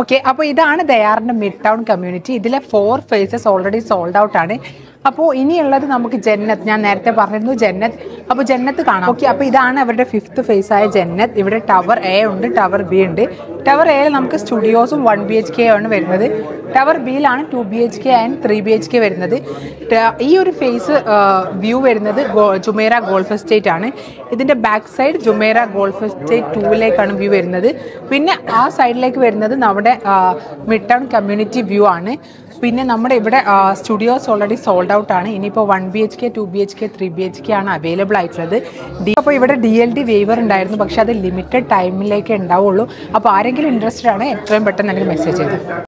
Okay അപ്പോൾ ഇതാണ് ദയാറിന്റെ മിഡ് ടൗൺ കമ്മ്യൂണിറ്റി ഇതിലെ four phases already sold out ആണ്. അപ്പോൾ ഇനിയുള്ളത് നമുക്ക് ജന്നത്ത് ഞാൻ നേരത്തെ പറഞ്ഞിരുന്നു ജന്നത്ത്. അപ്പോൾ ജന്നത്ത് കാണാം. ഓക്കെ അപ്പോൾ ഇതാണ് അവരുടെ ഫിഫ്ത്ത് ഫേസ് ആയ ജന്നത്ത്. ഇവിടെ ടവർ എ ഉണ്ട് ടവർ ബി ഉണ്ട്. ടവർ എയിൽ നമുക്ക് സ്റ്റുഡിയോസും വൺ ബി എച്ച് കെ ആണ് വരുന്നത്. Tower ബിയിലാണ് two B H K and three B H K വരുന്നത്. ഈ ഒരു ഫേസ് വ്യൂ വരുന്നത് ജുമേറ ഗോൾഫ് എസ്റ്റേറ്റ് ആണ്. ഇതിന്റെ back side Jumeirah golf estate ടൂവിലേക്കാണ് view വരുന്നത്. പിന്നെ ആ സൈഡിലേക്ക് വരുന്നത് നമ്മുടെ മിഡ് ടൗൺ കമ്മ്യൂണിറ്റി വ്യൂ ആണ്. പിന്നെ നമ്മുടെ ഇവിടെ സ്റ്റുഡിയോസ് ഓൾറെഡി സോൾഡ് ഔട്ട് ആണ്. ഇനിയിപ്പോൾ one B H K two B H K three B H K ആണ് അവൈലബിൾ ആയിട്ടുള്ളത്. ഡി അപ്പോൾ ഇവിടെ ഡി എൽ ഡി വേവർ ഉണ്ടായിരുന്നു. പക്ഷേ അത് ലിമിറ്റഡ് ടൈമിലേക്ക് ഉണ്ടാവുള്ളൂ. അപ്പോൾ ആരെങ്കിലും ഇൻട്രസ്റ്റഡ് ആണ് എത്രയും പെട്ടെന്ന് എനിക്ക് മെസ്സേജ് ചെയ്തു.